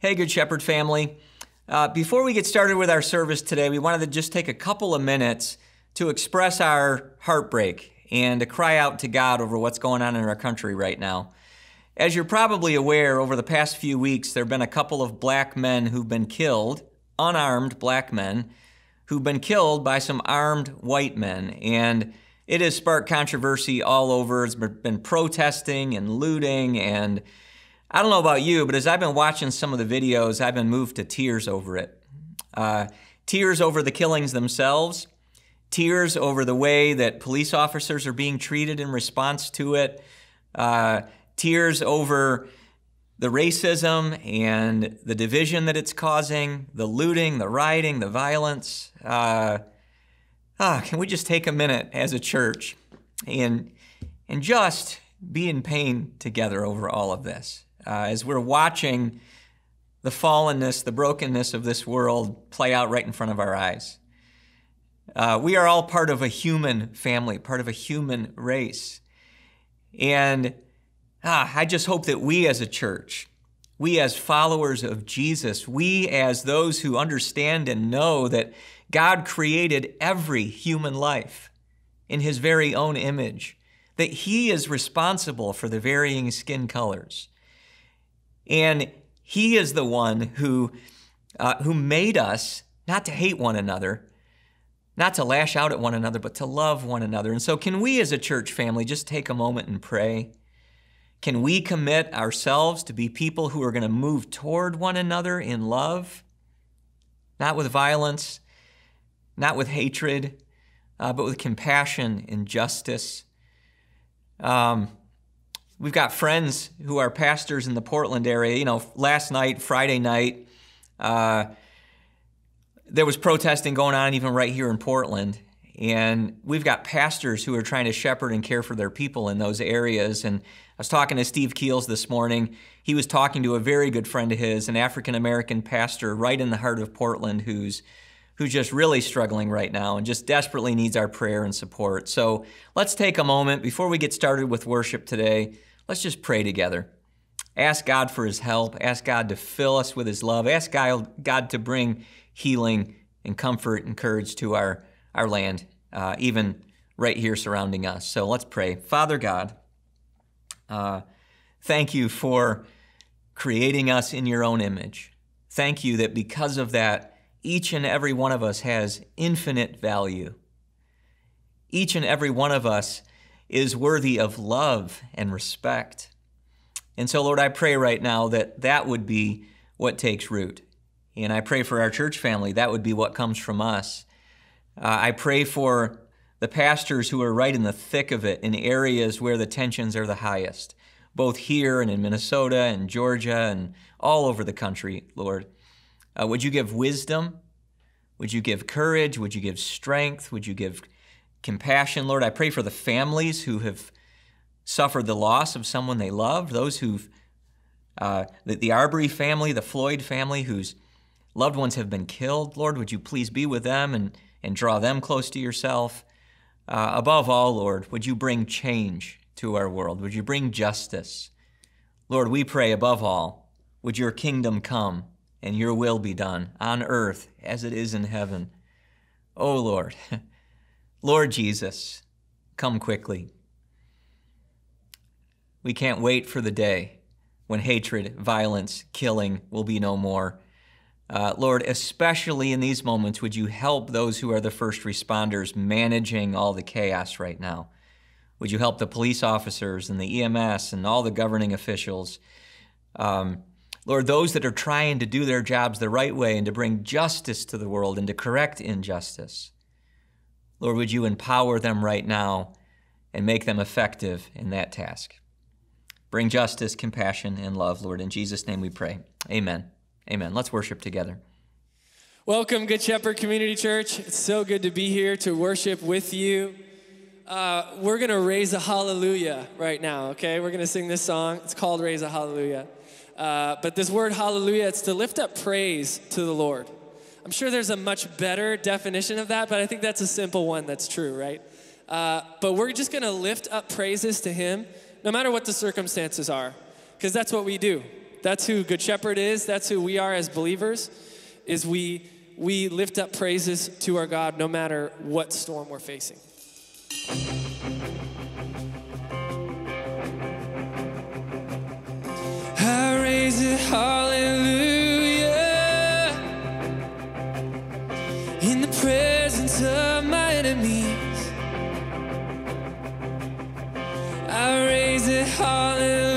Hey, Good Shepherd family. Uh, before we get started with our service today, we wanted to just take a couple of minutes to express our heartbreak and to cry out to God over what's going on in our country right now. As you're probably aware, over the past few weeks, there have been a couple of black men who've been killed, unarmed black men, who've been killed by some armed white men. And it has sparked controversy all over. It's been protesting and looting and I don't know about you, but as I've been watching some of the videos, I've been moved to tears over it. Uh, tears over the killings themselves, tears over the way that police officers are being treated in response to it, uh, tears over the racism and the division that it's causing, the looting, the rioting, the violence. Uh, ah, can we just take a minute as a church and, and just be in pain together over all of this? Uh, as we're watching the fallenness, the brokenness of this world play out right in front of our eyes. Uh, we are all part of a human family, part of a human race. And ah, I just hope that we as a church, we as followers of Jesus, we as those who understand and know that God created every human life in his very own image, that he is responsible for the varying skin colors, and he is the one who, uh, who made us not to hate one another, not to lash out at one another, but to love one another. And so, can we as a church family just take a moment and pray? Can we commit ourselves to be people who are going to move toward one another in love, not with violence, not with hatred, uh, but with compassion and justice? Um, We've got friends who are pastors in the Portland area. You know, last night, Friday night, uh, there was protesting going on even right here in Portland. And we've got pastors who are trying to shepherd and care for their people in those areas. And I was talking to Steve Keels this morning. He was talking to a very good friend of his, an African American pastor right in the heart of Portland, who's who's just really struggling right now and just desperately needs our prayer and support. So let's take a moment before we get started with worship today Let's just pray together. Ask God for His help. Ask God to fill us with His love. Ask God, to bring healing and comfort and courage to our, our land, uh, even right here surrounding us. So let's pray. Father God, uh, thank you for creating us in your own image. Thank you that because of that, each and every one of us has infinite value. Each and every one of us is worthy of love and respect. And so, Lord, I pray right now that that would be what takes root. And I pray for our church family, that would be what comes from us. Uh, I pray for the pastors who are right in the thick of it in areas where the tensions are the highest, both here and in Minnesota and Georgia and all over the country, Lord. Uh, would you give wisdom? Would you give courage? Would you give strength? Would you give compassion, Lord. I pray for the families who have suffered the loss of someone they loved, those who've, uh, the, the Arbery family, the Floyd family, whose loved ones have been killed. Lord, would you please be with them and, and draw them close to yourself? Uh, above all, Lord, would you bring change to our world? Would you bring justice? Lord, we pray above all, would your kingdom come and your will be done on earth as it is in heaven. Oh, Lord. Lord Jesus, come quickly. We can't wait for the day when hatred, violence, killing will be no more. Uh, Lord, especially in these moments, would you help those who are the first responders managing all the chaos right now? Would you help the police officers and the EMS and all the governing officials? Um, Lord, those that are trying to do their jobs the right way and to bring justice to the world and to correct injustice. Lord, would you empower them right now and make them effective in that task? Bring justice, compassion, and love, Lord. In Jesus' name we pray. Amen. Amen. Let's worship together. Welcome, Good Shepherd Community Church. It's so good to be here to worship with you. Uh, we're going to raise a hallelujah right now, okay? We're going to sing this song. It's called Raise a Hallelujah. Uh, but this word hallelujah, it's to lift up praise to the Lord. I'm sure there's a much better definition of that, but I think that's a simple one that's true, right? Uh, but we're just gonna lift up praises to Him no matter what the circumstances are, because that's what we do. That's who Good Shepherd is, that's who we are as believers, is we, we lift up praises to our God no matter what storm we're facing. I raise it, hallelujah. presence of my enemies. I raise it hallelujah.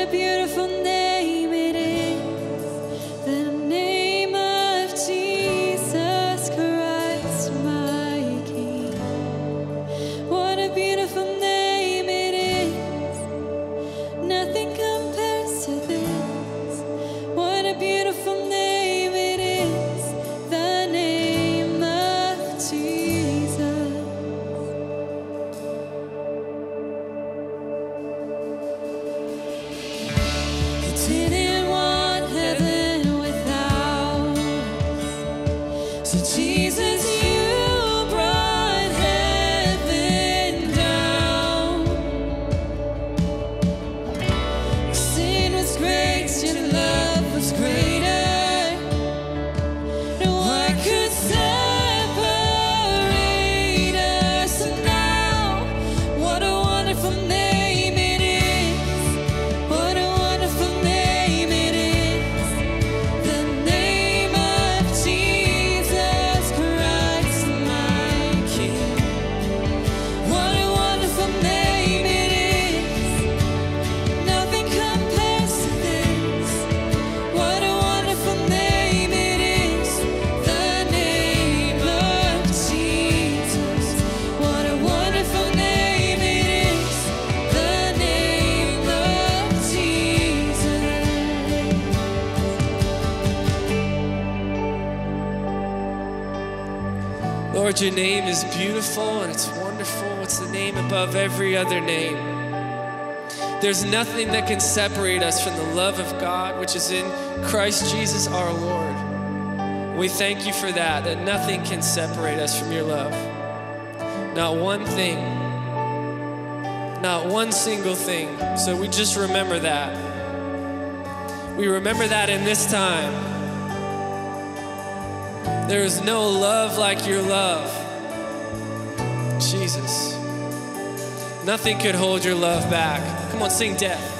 a beautiful name. Your name is beautiful and it's wonderful. It's the name above every other name. There's nothing that can separate us from the love of God, which is in Christ Jesus our Lord. We thank you for that, that nothing can separate us from your love. Not one thing, not one single thing. So we just remember that. We remember that in this time. There is no love like your love. Jesus. Nothing could hold your love back. Come on, sing death.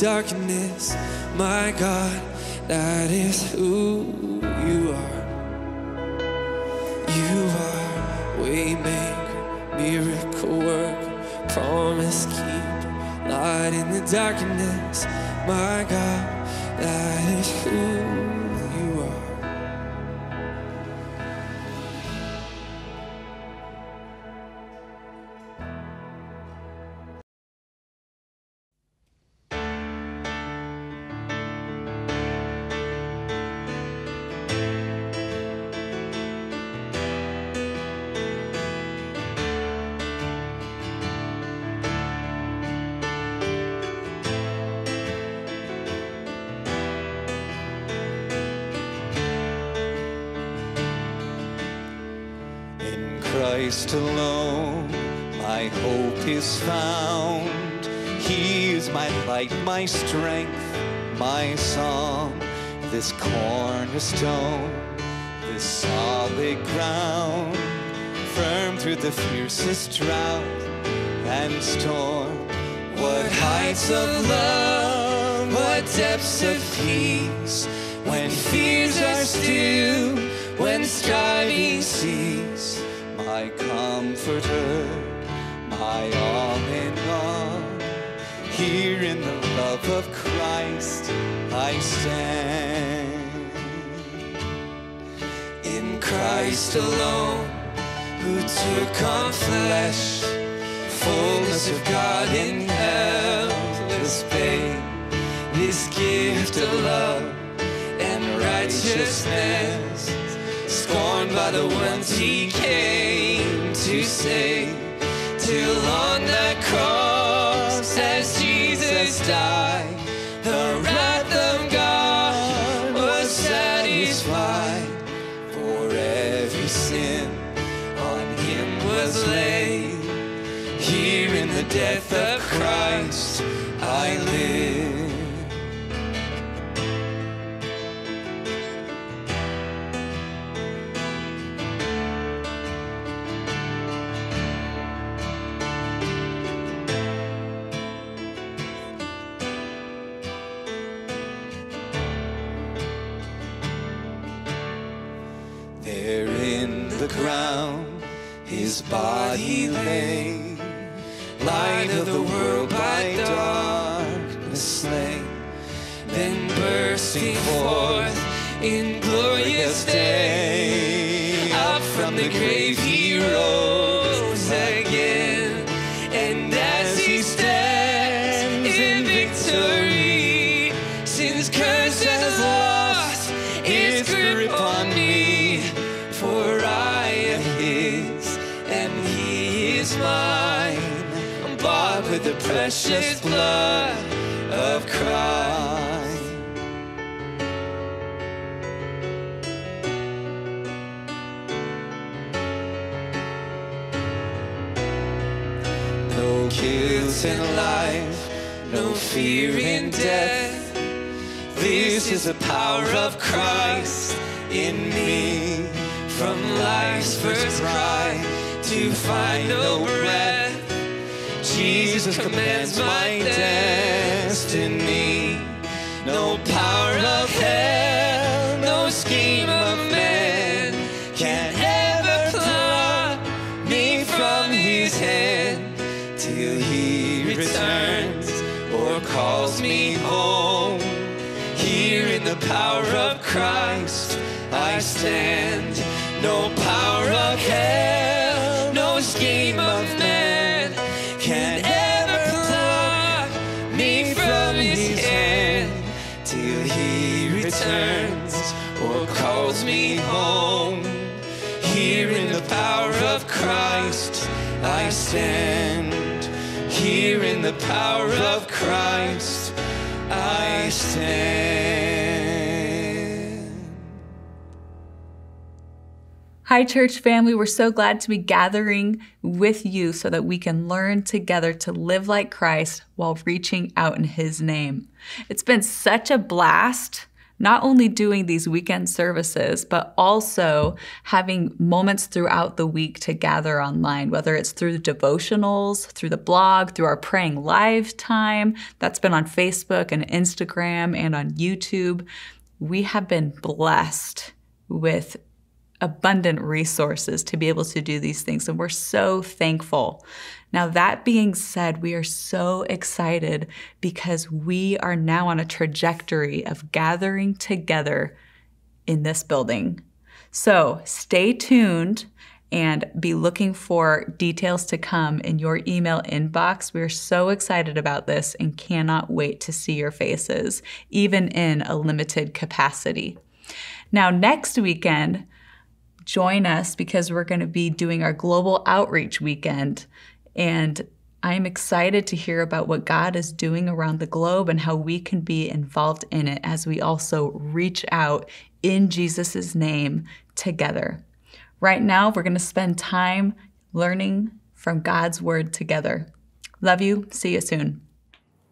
Darkness. My God, that is who you are. You are waymaker, miracle worker, promise keeper, light in the darkness. My God, that is who light, my strength, my song. This cornerstone, this solid ground, firm through the fiercest drought and storm. What heights of love, what depths of peace, when fears are still, when striving cease. My comforter, my all in all. Here in the love of Christ I stand. In Christ alone, who took on flesh, fullness of God in helpless babe. This gift of love and righteousness, scorned by the ones he came to save. Till on that cross, Jesus body lay, light of the world by darkness slain, then bursting forth in glorious day, is the power of Christ in me. From life's first cry to final breath, Jesus commands my destiny. No power of hell, no scheme of man can ever pluck me from his hand till he returns or calls me home. The power of Christ I stand. No power of hell, no scheme of man can ever pluck me from his hand till he returns or calls me home. Here in the power of Christ I stand. Here in the power of Christ I stand. Hi, church family. We're so glad to be gathering with you so that we can learn together to live like Christ while reaching out in His name. It's been such a blast not only doing these weekend services, but also having moments throughout the week to gather online, whether it's through the devotionals, through the blog, through our praying live time that's been on Facebook and Instagram and on YouTube. We have been blessed with abundant resources to be able to do these things, and we're so thankful. Now, that being said, we are so excited because we are now on a trajectory of gathering together in this building. So stay tuned and be looking for details to come in your email inbox. We're so excited about this and cannot wait to see your faces, even in a limited capacity. Now, next weekend, join us because we're going to be doing our global outreach weekend. And I'm excited to hear about what God is doing around the globe and how we can be involved in it as we also reach out in Jesus' name together. Right now, we're going to spend time learning from God's word together. Love you. See you soon.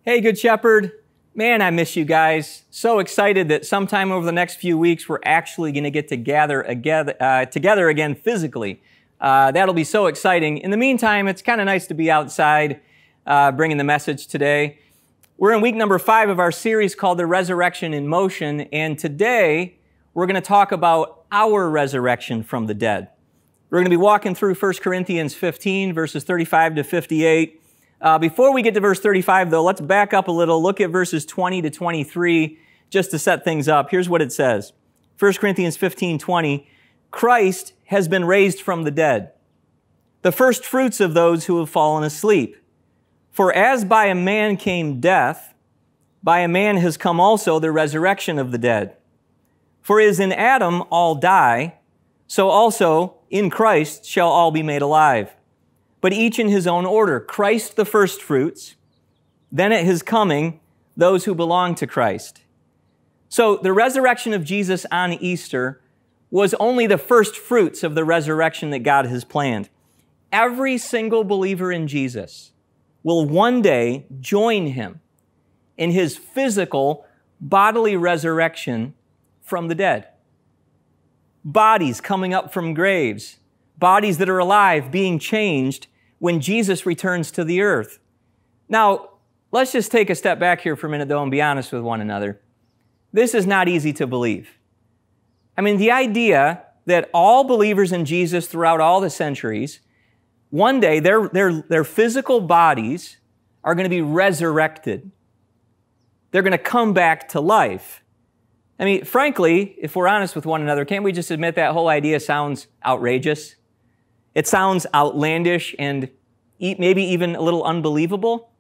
Hey, Good Shepherd. Man, I miss you guys. So excited that sometime over the next few weeks we're actually going to get to gather together, uh, together again physically. Uh, that'll be so exciting. In the meantime, it's kind of nice to be outside uh, bringing the message today. We're in week number five of our series called The Resurrection in Motion, and today we're going to talk about our resurrection from the dead. We're going to be walking through 1 Corinthians 15, verses 35 to 58. Uh, before we get to verse 35, though, let's back up a little, look at verses 20 to 23, just to set things up. Here's what it says 1 Corinthians 15, 20. Christ has been raised from the dead, the first fruits of those who have fallen asleep. For as by a man came death, by a man has come also the resurrection of the dead. For as in Adam all die, so also in Christ shall all be made alive. But each in his own order Christ the first fruits, then at his coming, those who belong to Christ. So the resurrection of Jesus on Easter was only the first fruits of the resurrection that God has planned. Every single believer in Jesus will one day join him in his physical bodily resurrection from the dead. Bodies coming up from graves, bodies that are alive being changed when Jesus returns to the earth. Now, let's just take a step back here for a minute, though, and be honest with one another. This is not easy to believe. I mean, the idea that all believers in Jesus throughout all the centuries, one day their, their, their physical bodies are going to be resurrected. They're going to come back to life. I mean, frankly, if we're honest with one another, can't we just admit that whole idea sounds outrageous? It sounds outlandish and maybe even a little unbelievable.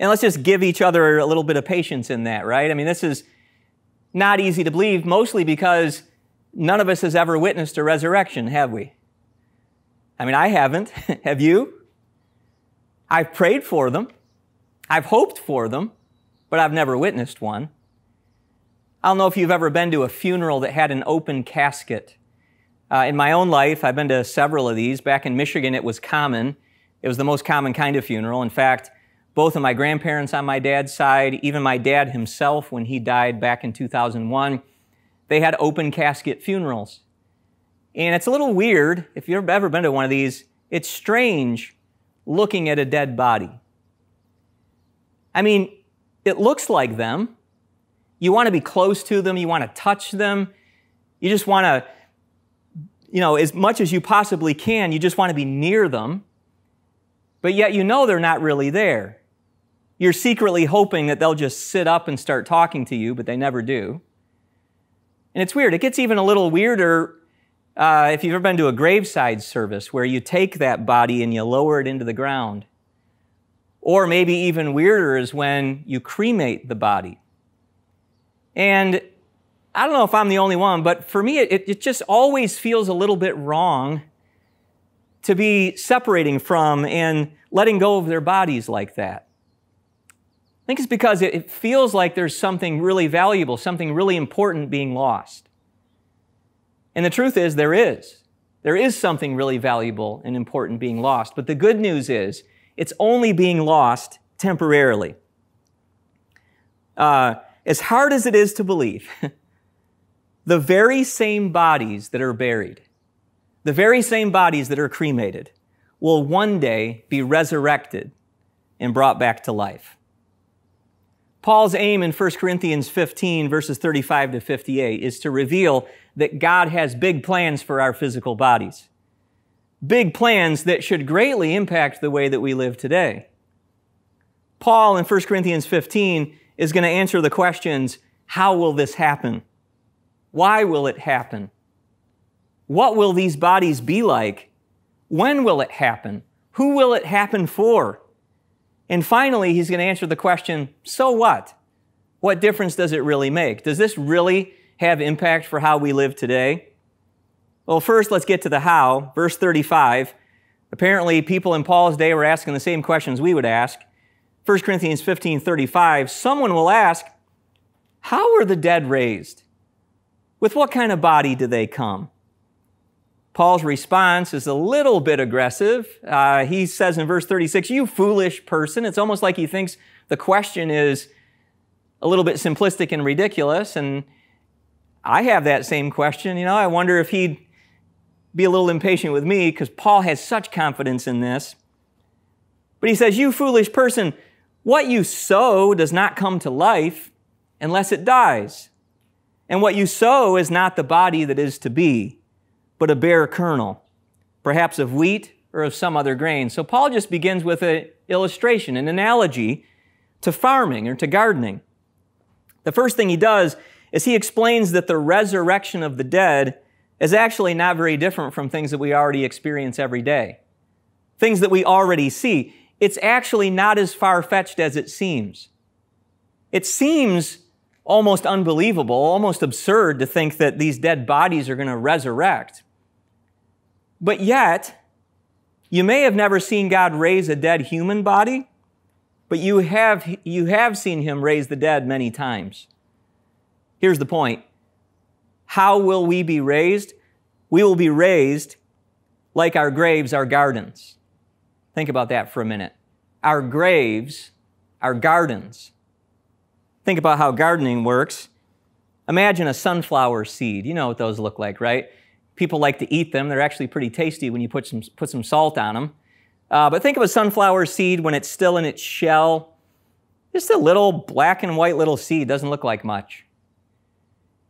And let's just give each other a little bit of patience in that, right? I mean, this is not easy to believe, mostly because none of us has ever witnessed a resurrection, have we? I mean, I haven't. have you? I've prayed for them. I've hoped for them, but I've never witnessed one. I don't know if you've ever been to a funeral that had an open casket. Uh, in my own life, I've been to several of these. Back in Michigan, it was common. It was the most common kind of funeral. In fact, both of my grandparents on my dad's side, even my dad himself when he died back in 2001, they had open casket funerals. And it's a little weird, if you've ever been to one of these, it's strange looking at a dead body. I mean, it looks like them. You want to be close to them, you want to touch them, you just want to, you know, as much as you possibly can, you just want to be near them. But yet you know they're not really there. You're secretly hoping that they'll just sit up and start talking to you, but they never do. And it's weird. It gets even a little weirder uh, if you've ever been to a graveside service where you take that body and you lower it into the ground. Or maybe even weirder is when you cremate the body. And I don't know if I'm the only one, but for me, it, it just always feels a little bit wrong to be separating from and letting go of their bodies like that. I think it's because it feels like there's something really valuable, something really important being lost. And the truth is, there is. There is something really valuable and important being lost. But the good news is, it's only being lost temporarily. Uh, as hard as it is to believe, the very same bodies that are buried, the very same bodies that are cremated, will one day be resurrected and brought back to life. Paul's aim in 1 Corinthians 15, verses 35 to 58, is to reveal that God has big plans for our physical bodies. Big plans that should greatly impact the way that we live today. Paul in 1 Corinthians 15 is going to answer the questions how will this happen? Why will it happen? What will these bodies be like? When will it happen? Who will it happen for? And finally, he's going to answer the question so what? What difference does it really make? Does this really have impact for how we live today? Well, first, let's get to the how. Verse 35. Apparently, people in Paul's day were asking the same questions we would ask. 1 Corinthians 15 35, someone will ask, How were the dead raised? With what kind of body do they come? Paul's response is a little bit aggressive. Uh, he says in verse 36, You foolish person. It's almost like he thinks the question is a little bit simplistic and ridiculous. And I have that same question. You know, I wonder if he'd be a little impatient with me because Paul has such confidence in this. But he says, You foolish person, what you sow does not come to life unless it dies. And what you sow is not the body that is to be, but a bare kernel, perhaps of wheat or of some other grain. So Paul just begins with an illustration, an analogy to farming or to gardening. The first thing he does is he explains that the resurrection of the dead is actually not very different from things that we already experience every day, things that we already see it's actually not as far fetched as it seems. It seems almost unbelievable, almost absurd to think that these dead bodies are going to resurrect. But yet, you may have never seen God raise a dead human body, but you have, you have seen Him raise the dead many times. Here's the point How will we be raised? We will be raised like our graves are gardens. Think about that for a minute. Our graves are gardens. Think about how gardening works. Imagine a sunflower seed. You know what those look like, right? People like to eat them. They're actually pretty tasty when you put some, put some salt on them. Uh, but think of a sunflower seed when it's still in its shell. Just a little black and white little seed, doesn't look like much.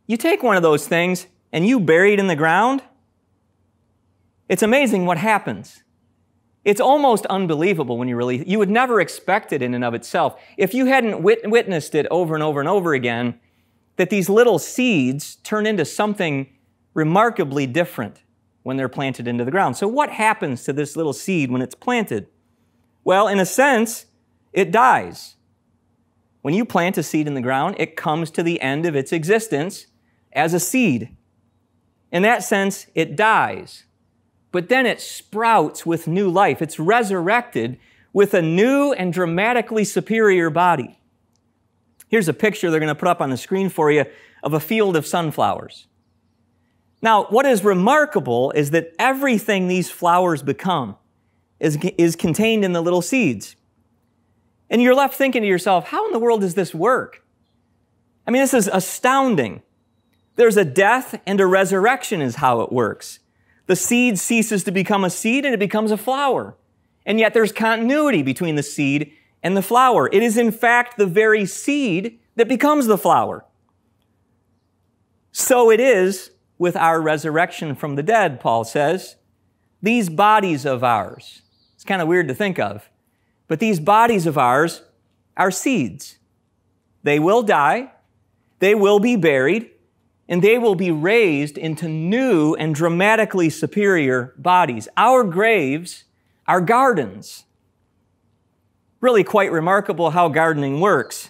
You take one of those things and you bury it in the ground, it's amazing what happens. It's almost unbelievable when you really, you would never expect it in and of itself. If you hadn't wit- witnessed it over and over and over again, that these little seeds turn into something remarkably different when they're planted into the ground. So, what happens to this little seed when it's planted? Well, in a sense, it dies. When you plant a seed in the ground, it comes to the end of its existence as a seed. In that sense, it dies but then it sprouts with new life. It's resurrected with a new and dramatically superior body. Here's a picture they're going to put up on the screen for you of a field of sunflowers. Now, what is remarkable is that everything these flowers become is, is contained in the little seeds. And you're left thinking to yourself, how in the world does this work? I mean, this is astounding. There's a death and a resurrection, is how it works. The seed ceases to become a seed and it becomes a flower. And yet there's continuity between the seed and the flower. It is in fact the very seed that becomes the flower. So it is with our resurrection from the dead, Paul says. These bodies of ours, it's kind of weird to think of, but these bodies of ours are seeds. They will die, they will be buried, and they will be raised into new and dramatically superior bodies. Our graves are gardens. Really quite remarkable how gardening works.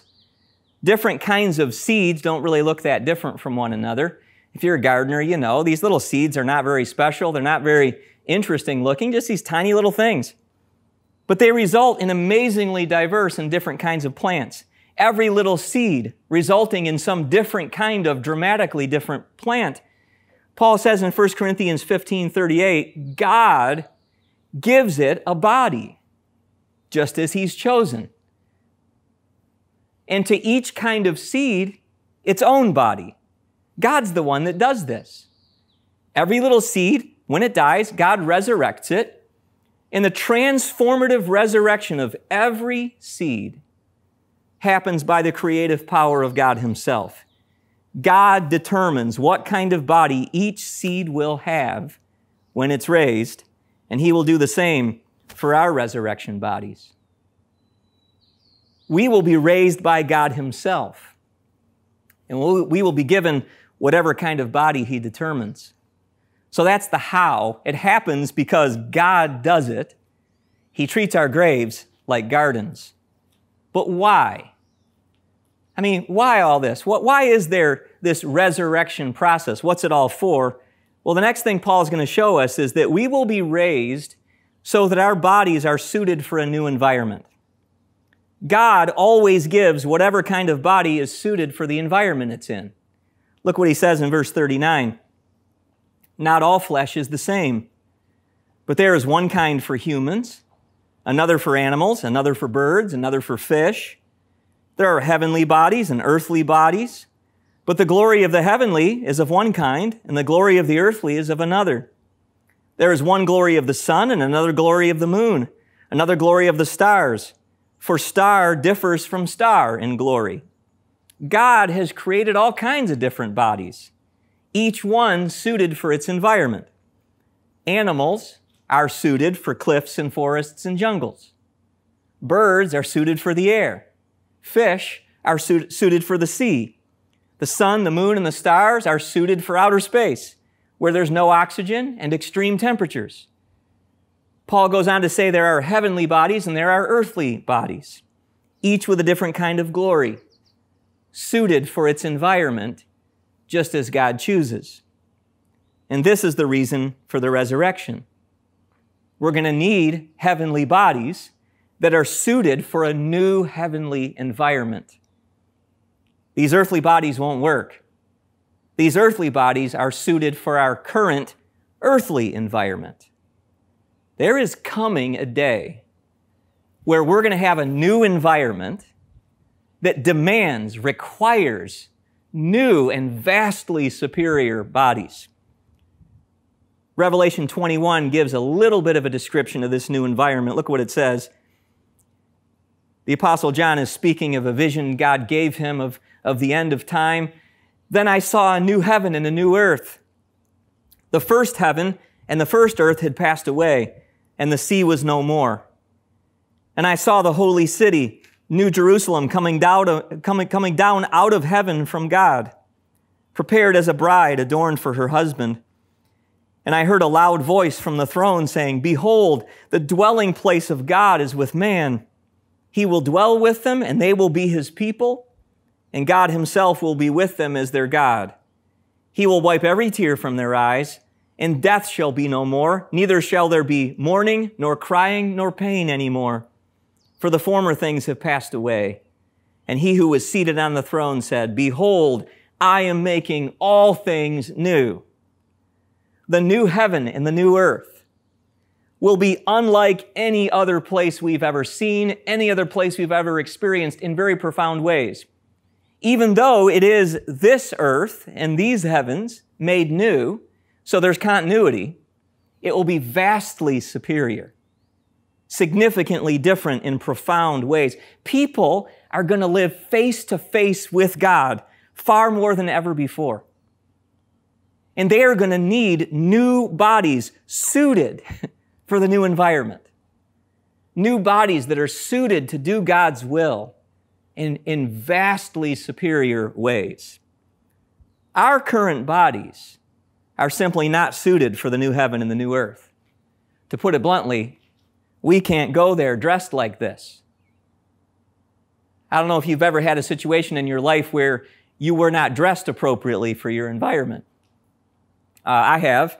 Different kinds of seeds don't really look that different from one another. If you're a gardener, you know these little seeds are not very special. They're not very interesting looking, just these tiny little things. But they result in amazingly diverse and different kinds of plants every little seed resulting in some different kind of dramatically different plant. Paul says in 1 Corinthians 15 38, God gives it a body, just as He's chosen. and to each kind of seed its own body. God's the one that does this. Every little seed, when it dies, God resurrects it. And the transformative resurrection of every seed happens by the creative power of God Himself. God determines what kind of body each seed will have when it's raised, and He will do the same for our resurrection bodies. We will be raised by God Himself, and we will be given whatever kind of body He determines. So that's the how. It happens because God does it. He treats our graves like gardens. But why? I mean, why all this? What, why is there this resurrection process? What's it all for? Well, the next thing Paul's going to show us is that we will be raised so that our bodies are suited for a new environment. God always gives whatever kind of body is suited for the environment it's in. Look what he says in verse 39. Not all flesh is the same, but there is one kind for humans, another for animals, another for birds, another for fish there are heavenly bodies and earthly bodies, but the glory of the heavenly is of one kind, and the glory of the earthly is of another. There is one glory of the sun and another glory of the moon, another glory of the stars, for star differs from star in glory. God has created all kinds of different bodies, each one suited for its environment. Animals are suited for cliffs and forests and jungles. Birds are suited for the air. Fish are suited for the sea. The sun, the moon, and the stars are suited for outer space, where there's no oxygen and extreme temperatures. Paul goes on to say there are heavenly bodies and there are earthly bodies, each with a different kind of glory, suited for its environment, just as God chooses. And this is the reason for the resurrection. We're going to need heavenly bodies that are suited for a new heavenly environment. These earthly bodies won't work. These earthly bodies are suited for our current earthly environment. There is coming a day where we're going to have a new environment that demands, requires new and vastly superior bodies. Revelation 21 gives a little bit of a description of this new environment. Look what it says. The Apostle John is speaking of a vision God gave him of, of the end of time. Then I saw a new heaven and a new earth. The first heaven and the first earth had passed away, and the sea was no more. And I saw the holy city, New Jerusalem, coming down, coming, coming down out of heaven from God, prepared as a bride adorned for her husband. And I heard a loud voice from the throne saying, Behold, the dwelling place of God is with man he will dwell with them, and they will be his people, and God himself will be with them as their God. He will wipe every tear from their eyes, and death shall be no more, neither shall there be mourning, nor crying, nor pain any more, for the former things have passed away. And he who was seated on the throne said, Behold, I am making all things new. The new heaven and the new earth will be unlike any other place we've ever seen, any other place we've ever experienced in very profound ways. Even though it is this earth and these heavens made new, so there's continuity, it will be vastly superior, significantly different in profound ways. People are going to live face to face with God far more than ever before. And they are going to need new bodies suited for the new environment. New bodies that are suited to do God's will in, in vastly superior ways. Our current bodies are simply not suited for the new heaven and the new earth. To put it bluntly, we can't go there dressed like this. I don't know if you've ever had a situation in your life where you were not dressed appropriately for your environment. Uh, I have.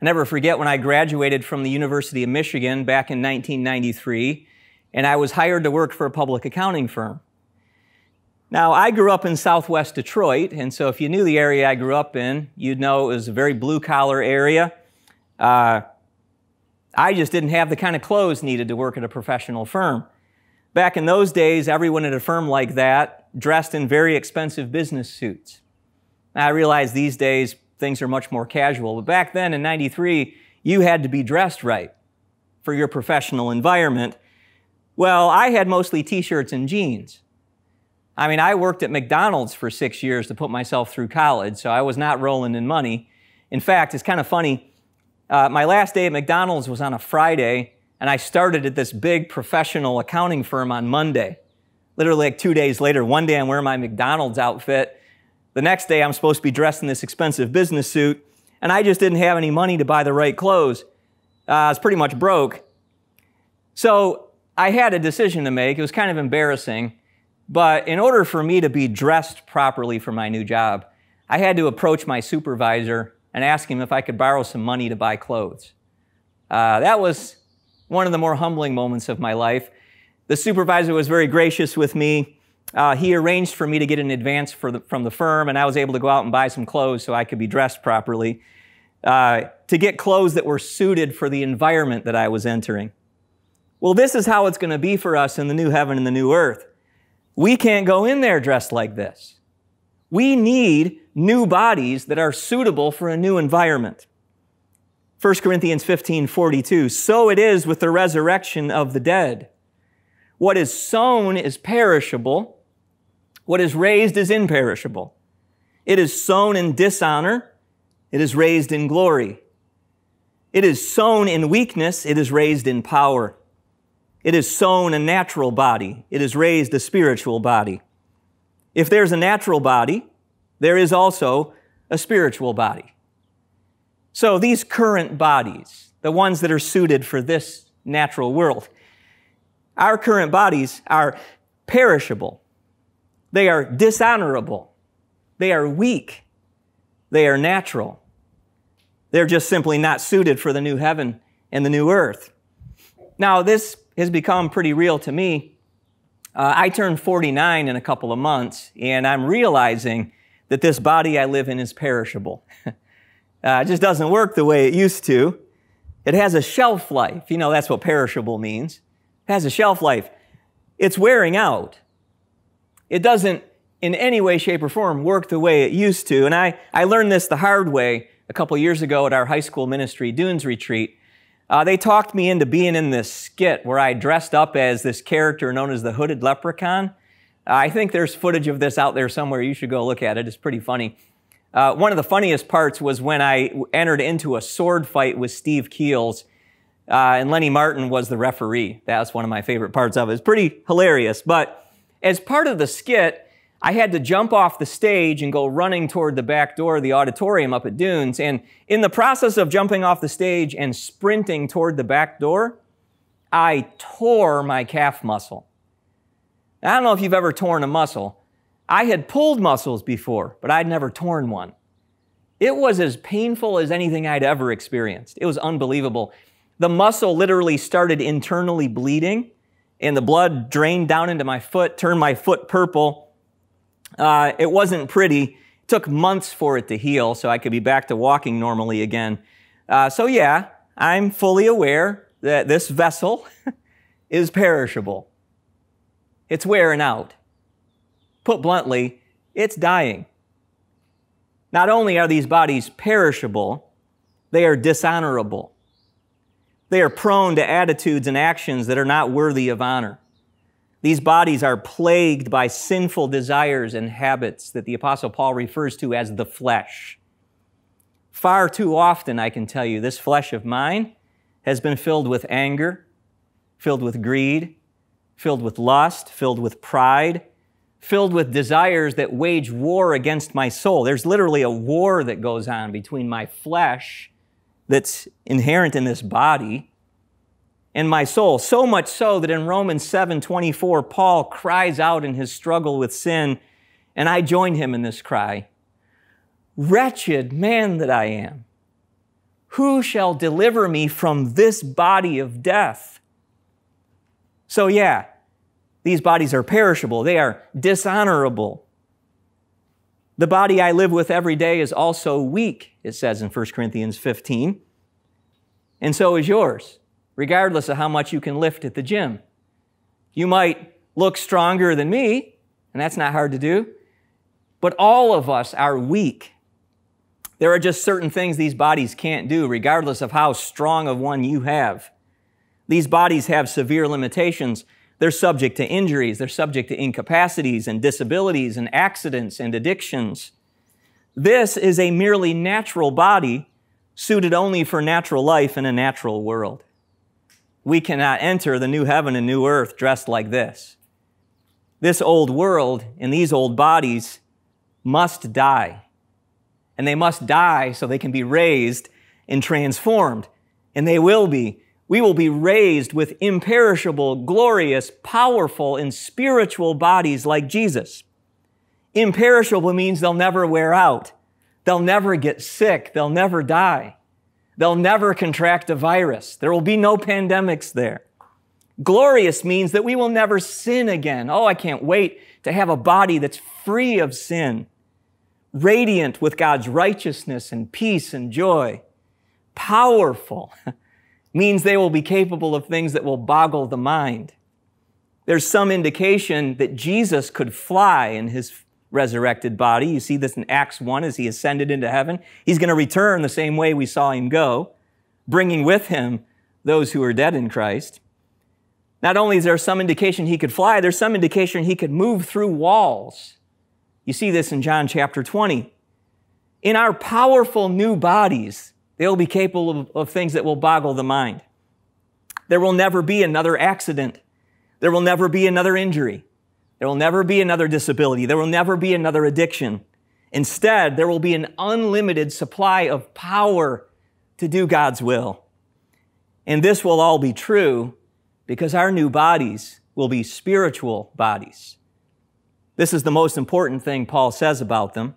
I never forget when I graduated from the University of Michigan back in 1993, and I was hired to work for a public accounting firm. Now, I grew up in southwest Detroit, and so if you knew the area I grew up in, you'd know it was a very blue collar area. Uh, I just didn't have the kind of clothes needed to work at a professional firm. Back in those days, everyone at a firm like that dressed in very expensive business suits. I realize these days things are much more casual, but back then in 93, you had to be dressed right for your professional environment. Well, I had mostly t shirts and jeans. I mean, I worked at McDonald's for six years to put myself through college, so I was not rolling in money. In fact, it's kind of funny. Uh, my last day at McDonald's was on a Friday, and I started at this big professional accounting firm on Monday. Literally, like two days later, one day I'm wearing my McDonald's outfit. The next day, I'm supposed to be dressed in this expensive business suit, and I just didn't have any money to buy the right clothes. Uh, I was pretty much broke. So I had a decision to make. It was kind of embarrassing. But in order for me to be dressed properly for my new job, I had to approach my supervisor and ask him if I could borrow some money to buy clothes. Uh, that was one of the more humbling moments of my life. The supervisor was very gracious with me. Uh, he arranged for me to get an advance the, from the firm, and I was able to go out and buy some clothes so I could be dressed properly, uh, to get clothes that were suited for the environment that I was entering. Well, this is how it's going to be for us in the new heaven and the new earth. We can't go in there dressed like this. We need new bodies that are suitable for a new environment. 1 Corinthians 15 42. So it is with the resurrection of the dead. What is sown is perishable, what is raised is imperishable. It is sown in dishonor, it is raised in glory. It is sown in weakness, it is raised in power. It is sown a natural body. It is raised a spiritual body. If there's a natural body, there is also a spiritual body. So these current bodies, the ones that are suited for this natural world, our current bodies are perishable. They are dishonorable. They are weak. They are natural. They're just simply not suited for the new heaven and the new earth. Now, this has become pretty real to me. Uh, I turned 49 in a couple of months, and I'm realizing that this body I live in is perishable. uh, it just doesn't work the way it used to. It has a shelf life. You know, that's what perishable means. It has a shelf life. It's wearing out. It doesn't, in any way, shape, or form, work the way it used to. And I, I learned this the hard way a couple years ago at our high school ministry, Dunes Retreat. Uh, they talked me into being in this skit where I dressed up as this character known as the Hooded Leprechaun. I think there's footage of this out there somewhere. You should go look at it. It's pretty funny. Uh, one of the funniest parts was when I entered into a sword fight with Steve Keels, uh, and Lenny Martin was the referee. That was one of my favorite parts of it. It's pretty hilarious. But as part of the skit, I had to jump off the stage and go running toward the back door of the auditorium up at Dunes. And in the process of jumping off the stage and sprinting toward the back door, I tore my calf muscle. I don't know if you've ever torn a muscle. I had pulled muscles before, but I'd never torn one. It was as painful as anything I'd ever experienced. It was unbelievable. The muscle literally started internally bleeding, and the blood drained down into my foot, turned my foot purple uh, it wasn't pretty. It took months for it to heal so I could be back to walking normally again. Uh, so, yeah, I'm fully aware that this vessel is perishable. It's wearing out. Put bluntly, it's dying. Not only are these bodies perishable, they are dishonorable. They are prone to attitudes and actions that are not worthy of honor. These bodies are plagued by sinful desires and habits that the Apostle Paul refers to as the flesh. Far too often, I can tell you, this flesh of mine has been filled with anger, filled with greed, filled with lust, filled with pride, filled with desires that wage war against my soul. There's literally a war that goes on between my flesh that's inherent in this body in my soul. So much so that in Romans 7 24, Paul cries out in his struggle with sin, and I join him in this cry Wretched man that I am, who shall deliver me from this body of death? So, yeah, these bodies are perishable, they are dishonorable. The body I live with every day is also weak, it says in 1 Corinthians 15. And so is yours regardless of how much you can lift at the gym. You might look stronger than me, and that's not hard to do, but all of us are weak. There are just certain things these bodies can't do, regardless of how strong of one you have. These bodies have severe limitations. They're subject to injuries, they're subject to incapacities and disabilities and accidents and addictions. This is a merely natural body suited only for natural life in a natural world. We cannot enter the new heaven and new earth dressed like this. This old world and these old bodies must die. And they must die so they can be raised and transformed. And they will be. We will be raised with imperishable, glorious, powerful, and spiritual bodies like Jesus. Imperishable means they'll never wear out. They'll never get sick. They'll never die. They'll never contract a virus. There will be no pandemics there. Glorious means that we will never sin again. Oh, I can't wait to have a body that's free of sin, radiant with God's righteousness and peace and joy. Powerful means they will be capable of things that will boggle the mind. There's some indication that Jesus could fly in his resurrected body. You see this in Acts 1 as he ascended into heaven. He's going to return the same way we saw him go, bringing with him those who are dead in Christ. Not only is there some indication he could fly, there's some indication he could move through walls. You see this in John chapter 20. In our powerful new bodies, they'll be capable of, of things that will boggle the mind. There will never be another accident. There will never be another injury. There will never be another disability. There will never be another addiction. Instead, there will be an unlimited supply of power to do God's will. And this will all be true because our new bodies will be spiritual bodies. This is the most important thing Paul says about them.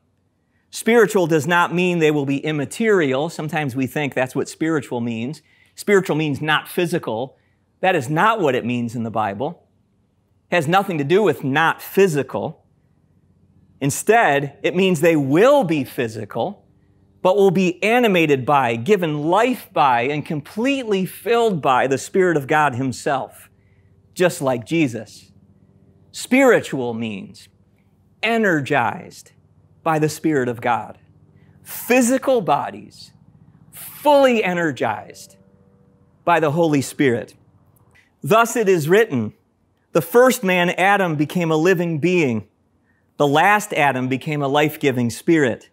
Spiritual does not mean they will be immaterial. Sometimes we think that's what spiritual means. Spiritual means not physical. That is not what it means in the Bible has nothing to do with not physical. Instead, it means they will be physical, but will be animated by, given life by, and completely filled by the Spirit of God Himself, just like Jesus. Spiritual means energized by the Spirit of God. Physical bodies, fully energized by the Holy Spirit. Thus it is written, the first man, Adam, became a living being. The last Adam became a life giving spirit.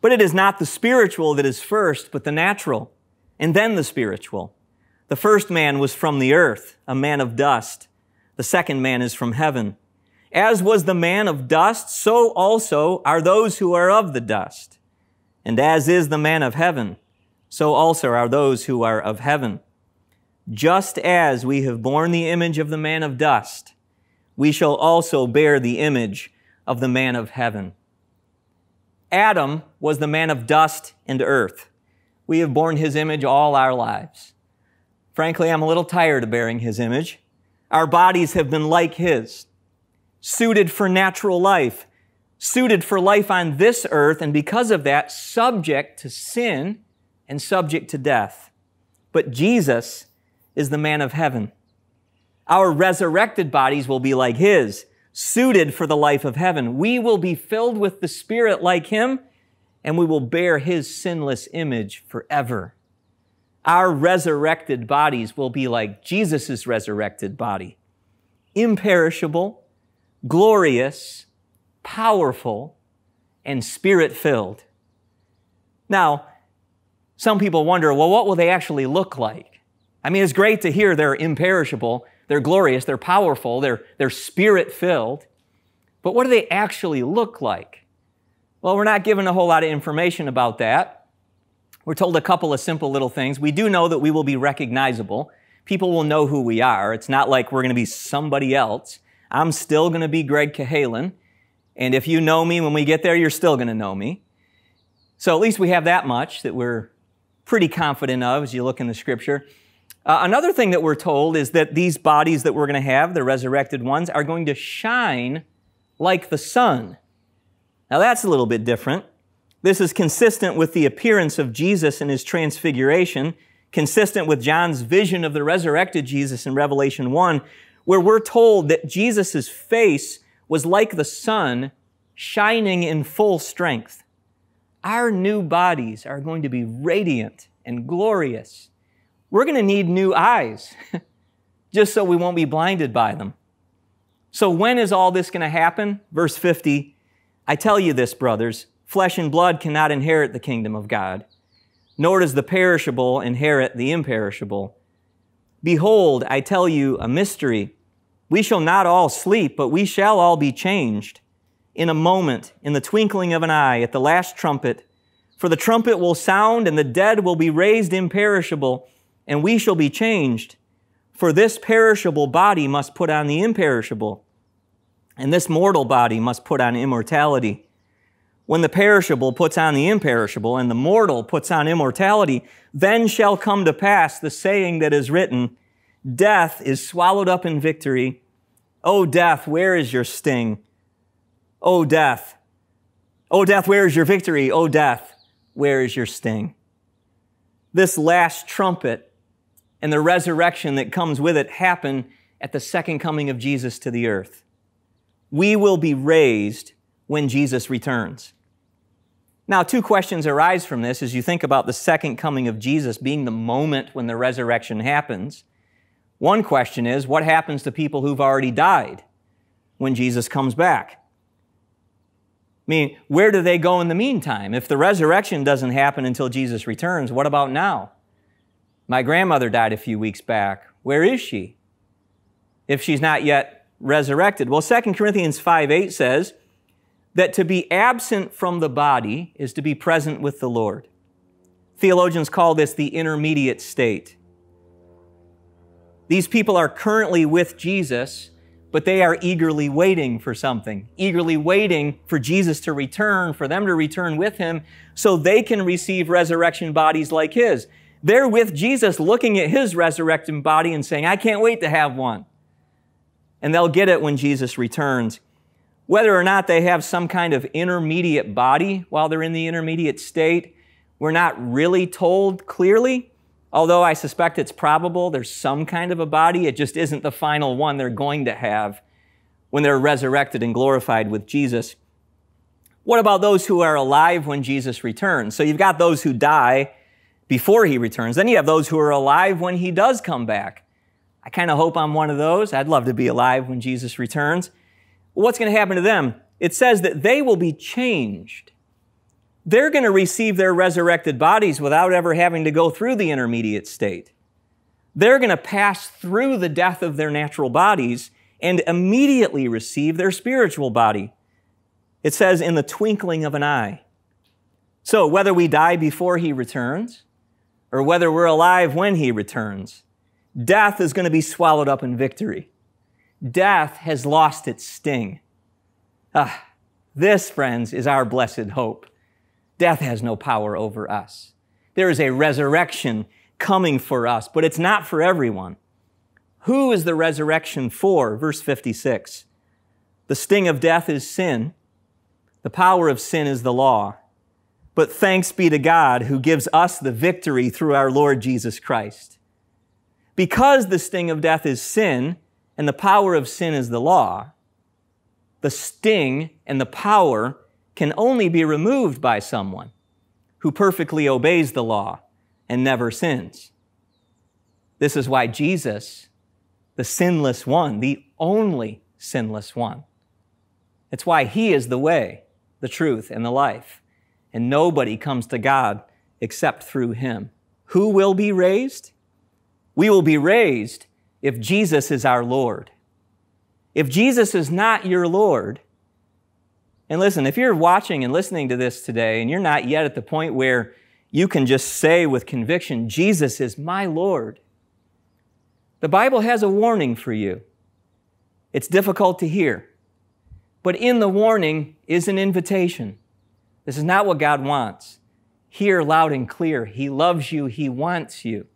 But it is not the spiritual that is first, but the natural, and then the spiritual. The first man was from the earth, a man of dust. The second man is from heaven. As was the man of dust, so also are those who are of the dust. And as is the man of heaven, so also are those who are of heaven. Just as we have borne the image of the man of dust, we shall also bear the image of the man of heaven. Adam was the man of dust and earth. We have borne his image all our lives. Frankly, I'm a little tired of bearing his image. Our bodies have been like his, suited for natural life, suited for life on this earth, and because of that, subject to sin and subject to death. But Jesus is the man of heaven. Our resurrected bodies will be like his, suited for the life of heaven. We will be filled with the Spirit like him, and we will bear his sinless image forever. Our resurrected bodies will be like Jesus' resurrected body imperishable, glorious, powerful, and spirit filled. Now, some people wonder well, what will they actually look like? I mean, it's great to hear they're imperishable, they're glorious, they're powerful, they're, they're spirit filled. But what do they actually look like? Well, we're not given a whole lot of information about that. We're told a couple of simple little things. We do know that we will be recognizable. People will know who we are. It's not like we're going to be somebody else. I'm still going to be Greg Cahalan. And if you know me when we get there, you're still going to know me. So at least we have that much that we're pretty confident of as you look in the scripture. Uh, another thing that we're told is that these bodies that we're going to have, the resurrected ones, are going to shine like the sun. Now that's a little bit different. This is consistent with the appearance of Jesus in his transfiguration, consistent with John's vision of the resurrected Jesus in Revelation 1, where we're told that Jesus' face was like the sun shining in full strength. Our new bodies are going to be radiant and glorious. We're going to need new eyes just so we won't be blinded by them. So, when is all this going to happen? Verse 50 I tell you this, brothers flesh and blood cannot inherit the kingdom of God, nor does the perishable inherit the imperishable. Behold, I tell you a mystery. We shall not all sleep, but we shall all be changed in a moment, in the twinkling of an eye, at the last trumpet. For the trumpet will sound, and the dead will be raised imperishable, and we shall be changed. For this perishable body must put on the imperishable, and this mortal body must put on immortality. When the perishable puts on the imperishable, and the mortal puts on immortality, then shall come to pass the saying that is written, Death is swallowed up in victory. O death, where is your sting? O death, O death, where is your victory? O death, where is your sting? This last trumpet and the resurrection that comes with it happen at the second coming of Jesus to the earth. We will be raised when Jesus returns. Now, two questions arise from this as you think about the second coming of Jesus being the moment when the resurrection happens. One question is what happens to people who've already died when Jesus comes back? I mean, where do they go in the meantime? If the resurrection doesn't happen until Jesus returns, what about now? My grandmother died a few weeks back. Where is she? If she's not yet resurrected. Well, 2 Corinthians 5 8 says that to be absent from the body is to be present with the Lord. Theologians call this the intermediate state. These people are currently with Jesus, but they are eagerly waiting for something, eagerly waiting for Jesus to return, for them to return with him, so they can receive resurrection bodies like his. They're with Jesus looking at his resurrected body and saying, I can't wait to have one. And they'll get it when Jesus returns. Whether or not they have some kind of intermediate body while they're in the intermediate state, we're not really told clearly. Although I suspect it's probable there's some kind of a body, it just isn't the final one they're going to have when they're resurrected and glorified with Jesus. What about those who are alive when Jesus returns? So you've got those who die before he returns. Then you have those who are alive when he does come back. I kind of hope I'm one of those. I'd love to be alive when Jesus returns. What's going to happen to them? It says that they will be changed they're going to receive their resurrected bodies without ever having to go through the intermediate state. They're going to pass through the death of their natural bodies and immediately receive their spiritual body. It says, in the twinkling of an eye. So, whether we die before he returns or whether we're alive when he returns, death is going to be swallowed up in victory. Death has lost its sting. Ah, this, friends, is our blessed hope. Death has no power over us. There is a resurrection coming for us, but it's not for everyone. Who is the resurrection for? Verse 56. The sting of death is sin. The power of sin is the law. But thanks be to God who gives us the victory through our Lord Jesus Christ. Because the sting of death is sin and the power of sin is the law, the sting and the power can only be removed by someone who perfectly obeys the law and never sins. This is why Jesus, the sinless one, the only sinless one, it's why he is the way, the truth, and the life. And nobody comes to God except through him. Who will be raised? We will be raised if Jesus is our Lord. If Jesus is not your Lord, and listen, if you're watching and listening to this today and you're not yet at the point where you can just say with conviction, Jesus is my Lord, the Bible has a warning for you. It's difficult to hear, but in the warning is an invitation. This is not what God wants. Hear loud and clear. He loves you, He wants you,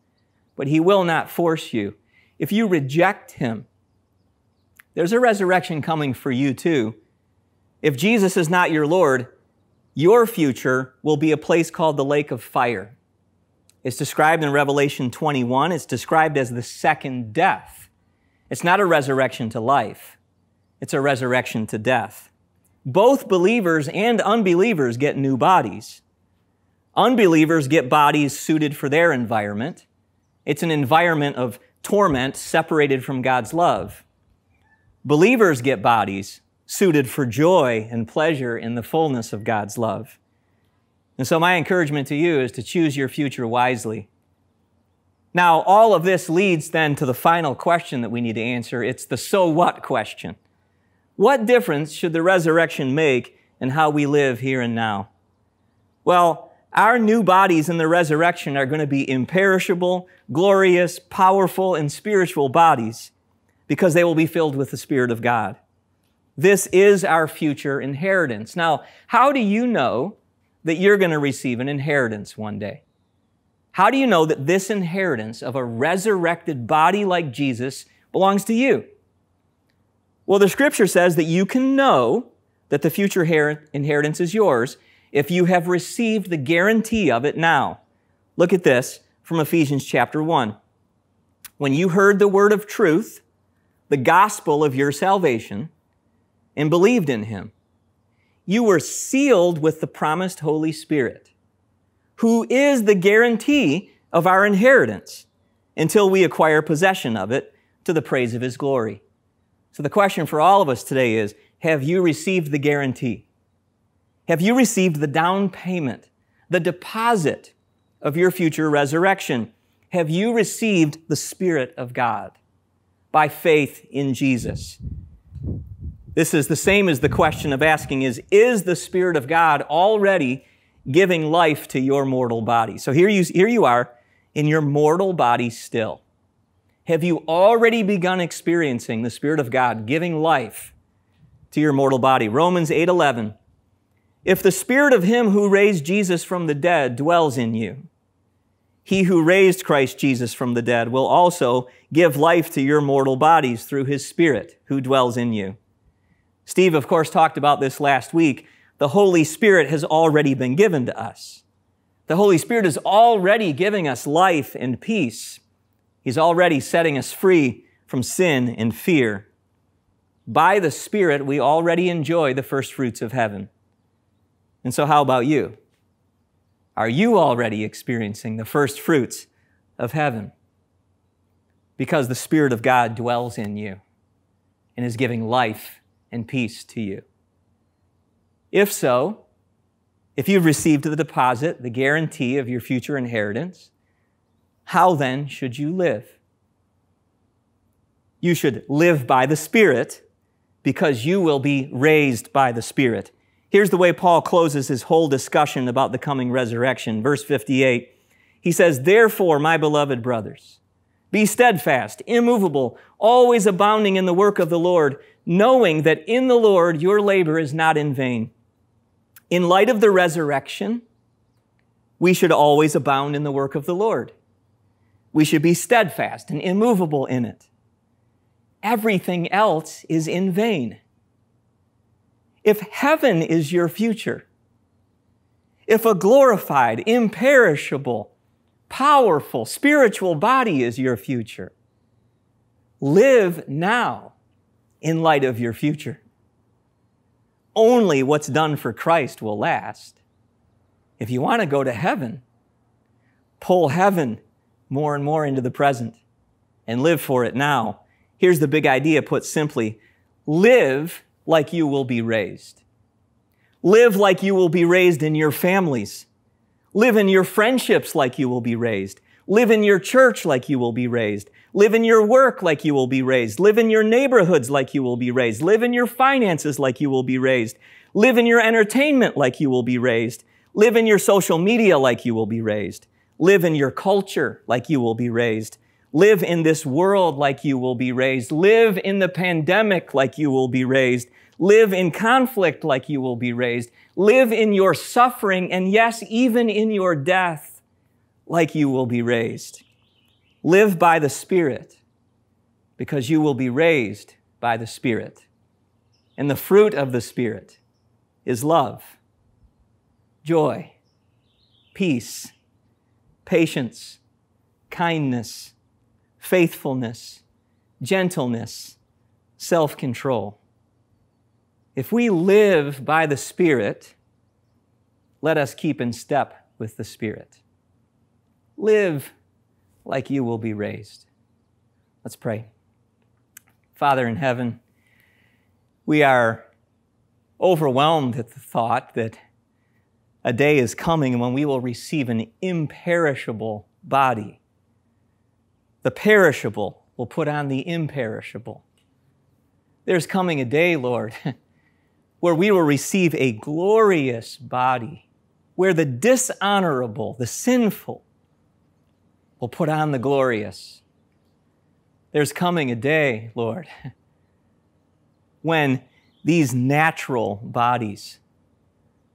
but He will not force you. If you reject Him, there's a resurrection coming for you too if Jesus is not your Lord, your future will be a place called the lake of fire. It's described in Revelation 21. It's described as the second death. It's not a resurrection to life, it's a resurrection to death. Both believers and unbelievers get new bodies. Unbelievers get bodies suited for their environment. It's an environment of torment separated from God's love. Believers get bodies suited for joy and pleasure in the fullness of God's love. And so, my encouragement to you is to choose your future wisely. Now, all of this leads then to the final question that we need to answer. It's the so what question. What difference should the resurrection make in how we live here and now? Well, our new bodies in the resurrection are going to be imperishable, glorious, powerful, and spiritual bodies because they will be filled with the Spirit of God. This is our future inheritance. Now, how do you know that you're going to receive an inheritance one day? How do you know that this inheritance of a resurrected body like Jesus belongs to you? Well, the scripture says that you can know that the future inheritance is yours if you have received the guarantee of it now. Look at this from Ephesians chapter 1. When you heard the word of truth, the gospel of your salvation, and believed in him, you were sealed with the promised Holy Spirit, who is the guarantee of our inheritance until we acquire possession of it to the praise of his glory. So the question for all of us today is, have you received the guarantee? Have you received the down payment, the deposit of your future resurrection? Have you received the Spirit of God by faith in Jesus? This is the same as the question of asking is, is the Spirit of God already giving life to your mortal body? So here you, here you are in your mortal body still. Have you already begun experiencing the Spirit of God giving life to your mortal body? Romans 8 11 if the spirit of him who raised Jesus from the dead dwells in you, he who raised Christ Jesus from the dead will also give life to your mortal bodies through his spirit who dwells in you. Steve, of course, talked about this last week. The Holy Spirit has already been given to us. The Holy Spirit is already giving us life and peace. He's already setting us free from sin and fear. By the Spirit, we already enjoy the first fruits of heaven. And so, how about you? Are you already experiencing the first fruits of heaven? Because the Spirit of God dwells in you and is giving life and peace to you. If so, if you've received the deposit, the guarantee of your future inheritance, how then should you live? You should live by the Spirit because you will be raised by the Spirit. Here's the way Paul closes his whole discussion about the coming resurrection. Verse 58. He says, Therefore, my beloved brothers, be steadfast, immovable, always abounding in the work of the Lord, knowing that in the Lord your labor is not in vain. In light of the resurrection, we should always abound in the work of the Lord. We should be steadfast and immovable in it. Everything else is in vain. If heaven is your future, if a glorified, imperishable, powerful, spiritual body is your future, live now in light of your future. Only what's done for Christ will last. If you want to go to heaven, pull heaven more and more into the present and live for it now. Here's the big idea put simply live like you will be raised. Live like you will be raised in your families. Live in your friendships like you will be raised. Live in your church like you will be raised. Live in your work like you will be raised. Live in your neighborhoods like you will be raised. Live in your finances like you will be raised. Live in your entertainment like you will be raised. Live in your social media like you will be raised. Live in your culture like you will be raised. Live in this world like you will be raised. Live in the pandemic like you will be raised. Live in conflict like you will be raised. Live in your suffering and yes, even in your death like you will be raised. Live by the Spirit because you will be raised by the Spirit. And the fruit of the Spirit is love, joy, peace, patience, kindness, faithfulness, gentleness, self control. If we live by the Spirit, let us keep in step with the Spirit. Live like you will be raised. Let's pray. Father in heaven, we are overwhelmed at the thought that a day is coming when we will receive an imperishable body. The perishable will put on the imperishable. There's coming a day, Lord, where we will receive a glorious body, where the dishonorable, the sinful, will put on the glorious. There's coming a day, Lord, when these natural bodies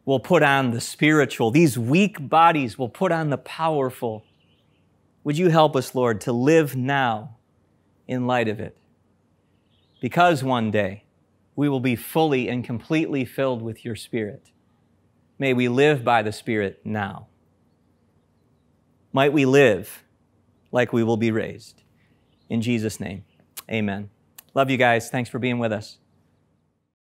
will put on the spiritual, these weak bodies will put on the powerful. Would you help us, Lord, to live now in light of it? Because one day we will be fully and completely filled with your Spirit. May we live by the Spirit now. Might we live like we will be raised. In Jesus' name, amen. Love you guys. Thanks for being with us.